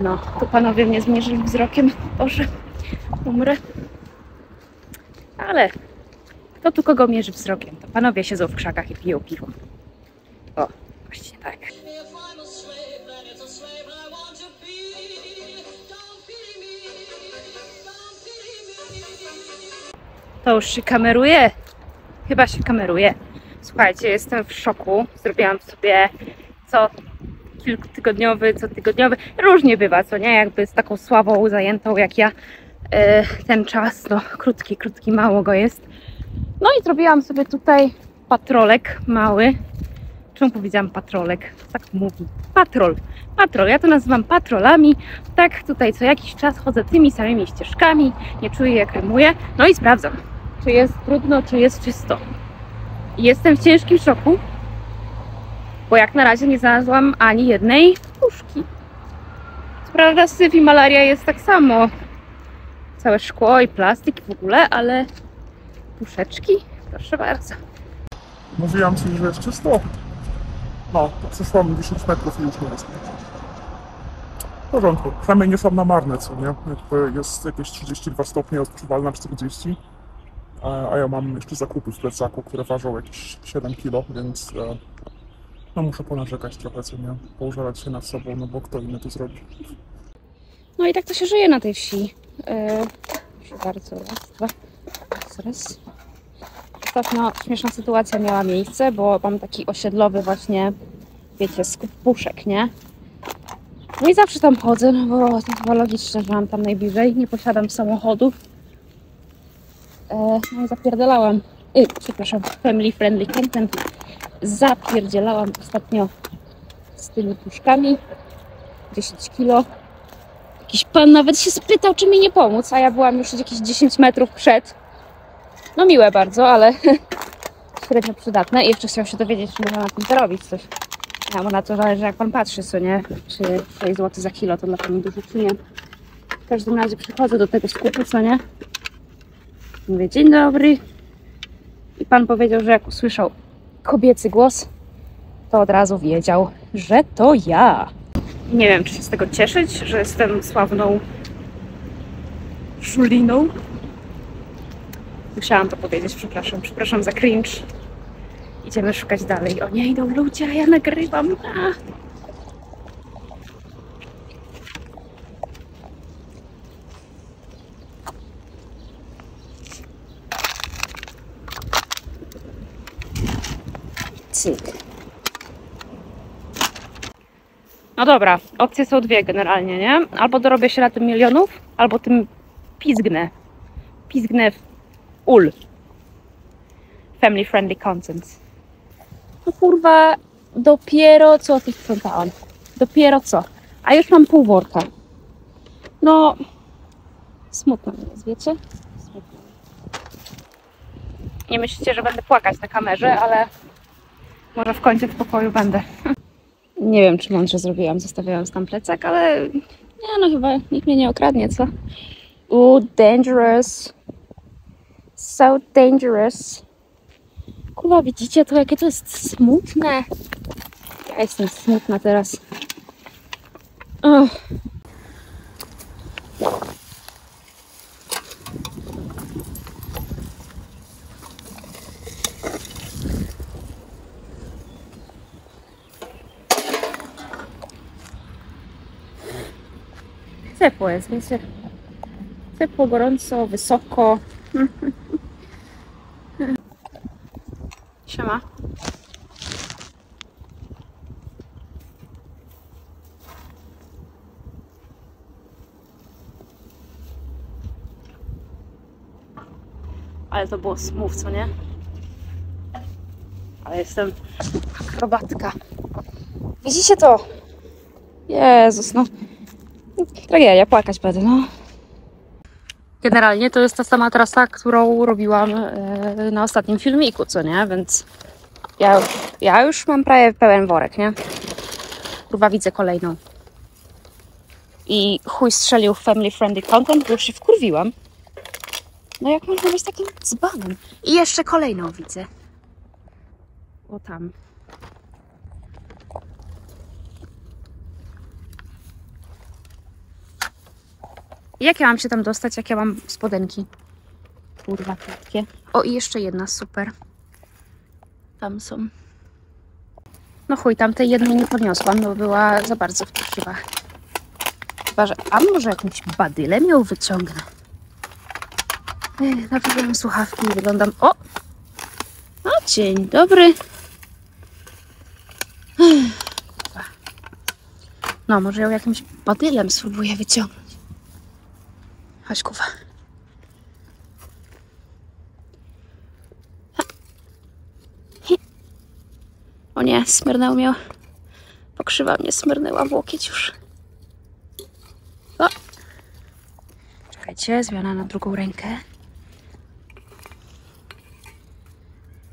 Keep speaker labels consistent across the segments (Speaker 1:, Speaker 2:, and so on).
Speaker 1: No, tu panowie mnie zmierzyli wzrokiem. Boże, umrę. Ale kto tu kogo mierzy wzrokiem? To panowie siedzą w krzakach i piją piwo. O, właśnie tak.
Speaker 2: To
Speaker 1: już się kameruje? Chyba się kameruje. Słuchajcie, jestem w szoku. Zrobiłam sobie co kilkutygodniowy, co tygodniowy. Różnie bywa, co nie? Jakby z taką sławą zajętą jak ja e, ten czas, no krótki, krótki, mało go jest. No i zrobiłam sobie tutaj patrolek mały. Czemu powiedziałam patrolek? Tak mówi. Patrol. Patrol. Ja to nazywam patrolami. Tak, tutaj co jakiś czas chodzę tymi samymi ścieżkami. Nie czuję jak rymuję. No i sprawdzam, czy jest brudno, czy jest czysto. Jestem w ciężkim szoku, bo jak na razie nie znalazłam ani jednej puszki. Co prawda syf i malaria jest tak samo. Całe szkło i plastik w ogóle, ale puszeczki, proszę bardzo.
Speaker 3: Mówiłam ci, że jest czysto. No, mi 10 metrów i już nie jest. W porządku. Przynajmniej nie są na marne, co nie? Jakby jest jakieś 32 stopnie, odczuwalna 40. A a ja mam jeszcze zakupy w plecaku, które ważą jakieś 7 kg, więc e, no muszę ponarzekać trochę, co nie? Poużalać się nad sobą, no bo kto inny to zrobi.
Speaker 1: No i tak to się żyje na tej wsi. Yy, bardzo, raz, dwa, raz. Ostatnio śmieszna sytuacja miała miejsce, bo mam taki osiedlowy właśnie, wiecie, skup puszek, nie? No i zawsze tam chodzę, no bo to chyba logiczne, że mam tam najbliżej. Nie posiadam samochodu. E, no i zapierdalałam. Y, przepraszam, family friendly content. Zapierdzielałam ostatnio z tymi puszkami. 10 kilo. Jakiś pan nawet się spytał, czy mi nie pomóc, a ja byłam już jakieś 10 metrów przed. No miłe bardzo, ale średnio przydatne i jeszcze chciał się dowiedzieć, czy można na tym zarobić coś. Ja, bo na to zależy, jak pan patrzy, co nie? Czy 6 zł za kilo to dla pani dużo, czy nie? W każdym razie przychodzę do tego skupu, co nie? Mówię, dzień dobry. I pan powiedział, że jak usłyszał kobiecy głos, to od razu wiedział, że to ja. Nie wiem, czy się z tego cieszyć, że jestem sławną szuliną. Musiałam to powiedzieć, przepraszam. Przepraszam za cringe. Idziemy szukać dalej. O nie, idą ludzie, a ja nagrywam. A. Cyk. No dobra, opcje są dwie generalnie, nie? Albo dorobię się na tym milionów, albo tym pizgnę. Pizgnę w ul. Family friendly content. No kurwa, dopiero co tu sprzątałam. Dopiero co. A już mam pół worka. No, smutno mi jest, wiecie? Smutno. Nie myślicie, że będę płakać na kamerze, ale może w końcu w pokoju będę. Nie wiem, czy mądrze zrobiłam, zostawiając tam plecak, ale nie, no chyba nikt mnie nie okradnie, co? Ooh, dangerous. So dangerous. Kurwa, widzicie to, jakie to jest smutne? Ja jestem smutna teraz. Ugh. Ciepło jest, wiecie? Ciepło, gorąco, wysoko. Siema. Ale to było smooth, co nie? Ale jestem akrobatka. Widzicie to? Jezus, no. Tragedia, płakać będę, no. Generalnie to jest ta sama trasa, którą robiłam e, na ostatnim filmiku, co nie? Więc ja ja już mam prawie pełen worek, nie? Kurwa, widzę kolejną. I chuj strzelił family friendly content, bo już się wkurwiłam. No jak można być takim dzbanem? I jeszcze kolejną widzę. O tam. Jak ja mam się tam dostać, jak ja mam spodenki? Kurwa, krótkie. O, i jeszcze jedna, super. Tam są. No chuj, tamtej jednej nie podniosłam, bo była za bardzo wtórczywa. Chyba, że... A może jakimś badylem ją wyciągnę? Mam słuchawki i wyglądam... O! O, dzień dobry. No, może ją jakimś badylem spróbuję wyciągnąć. Chodź, kuwa. O nie, smyrnął mnie. Pokrzywa mnie, smyrnęła w łokieć już. O! Czekajcie, zmiana na drugą rękę.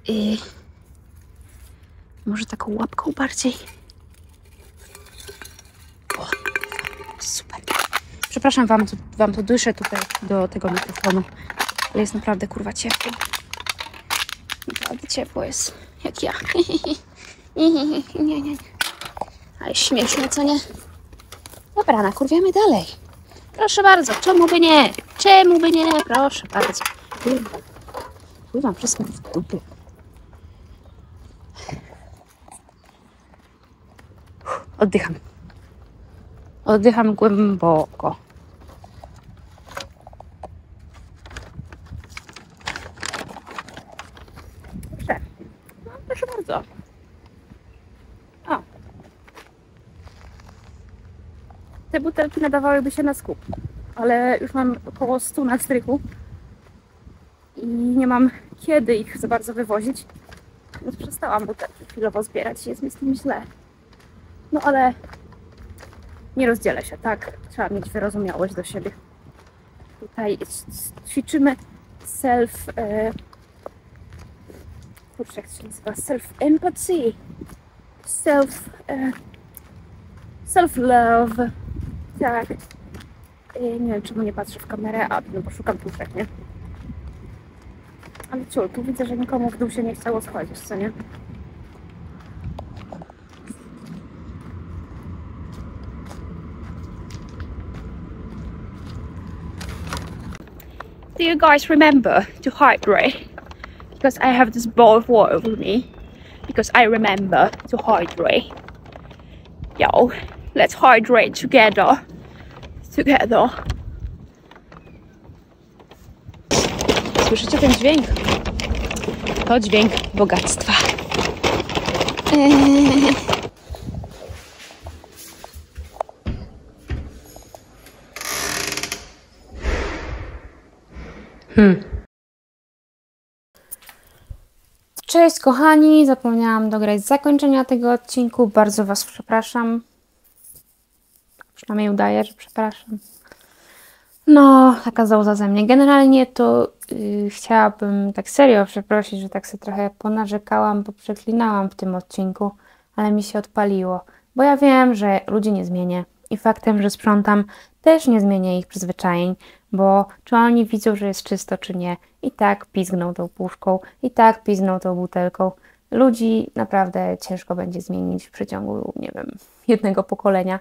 Speaker 1: I może taką łapką bardziej. Przepraszam wam, wam to dyszę tutaj do tego mikrofonu. Ale jest naprawdę kurwa ciepło. Naprawdę ciepło jest. Jak ja. Nie, nie, nie. Ale śmieszne, co nie? Dobra, nakurwiamy dalej. Proszę bardzo, czemu by nie? Czemu by nie? Proszę bardzo. Pływam przez mnie w dupy. Oddycham. Oddycham głęboko. Dobrze. No, proszę bardzo. O. Butelki nadawałyby się na skup, ale już mam około 100 na strychu i nie mam kiedy ich za bardzo wywozić, więc przestałam butelki chwilowo zbierać jest mi z tym źle. No ale nie rozdzielę się, tak? Trzeba mieć wyrozumiałość do siebie. Tutaj ćwiczymy self... E, kurczę, jak to się nazywa? Self-empathy. Self... E, self-love. Tak. Nie wiem, czemu nie patrzę w kamerę, a no bo szukam puszek, nie? Ale ciul, tu widzę, że nikomu w dół się nie chciało schodzić, co nie? Do you guys remember to hydrate? Because I have this bowl of water with me. Because I remember to hydrate. Yo, let's hydrate together. Together. Słyszycie ten dźwięk? To dźwięk bogactwa. Eee. Cześć kochani, zapomniałam dograć zakończenia tego odcinku. Bardzo Was przepraszam. Przynajmniej udaję, że przepraszam. No, taka zauza ze mnie. Generalnie to yy, chciałabym tak serio przeprosić, że tak sobie trochę ponarzekałam, bo przeklinałam w tym odcinku, ale mi się odpaliło. Bo ja wiem, że ludzi nie zmienię i faktem, że sprzątam też nie zmienię ich przyzwyczajeń, bo czy oni widzą, że jest czysto, czy nie, i tak pizgną tą puszką, i tak pizgną tą butelką. Ludzi naprawdę ciężko będzie zmienić w przeciągu, nie wiem, jednego pokolenia.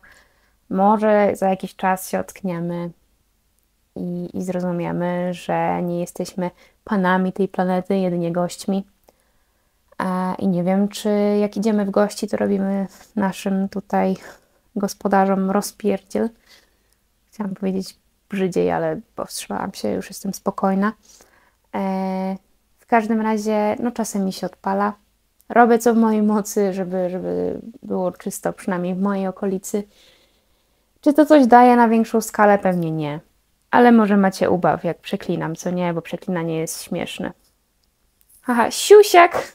Speaker 1: Może za jakiś czas się ockniemy i, i zrozumiemy, że nie jesteśmy panami tej planety, jedynie gośćmi. A, I nie wiem, czy jak idziemy w gości, to robimy naszym tutaj gospodarzom rozpierdziel. Chciałam powiedzieć brzydziej, ale powstrzymałam się, już jestem spokojna. E, w każdym razie, no czasem mi się odpala. Robię co w mojej mocy, żeby, żeby było czysto, przynajmniej w mojej okolicy. Czy to coś daje na większą skalę? Pewnie nie. Ale może macie ubaw, jak przeklinam, co nie, bo przeklinanie jest śmieszne. Haha, siusiak!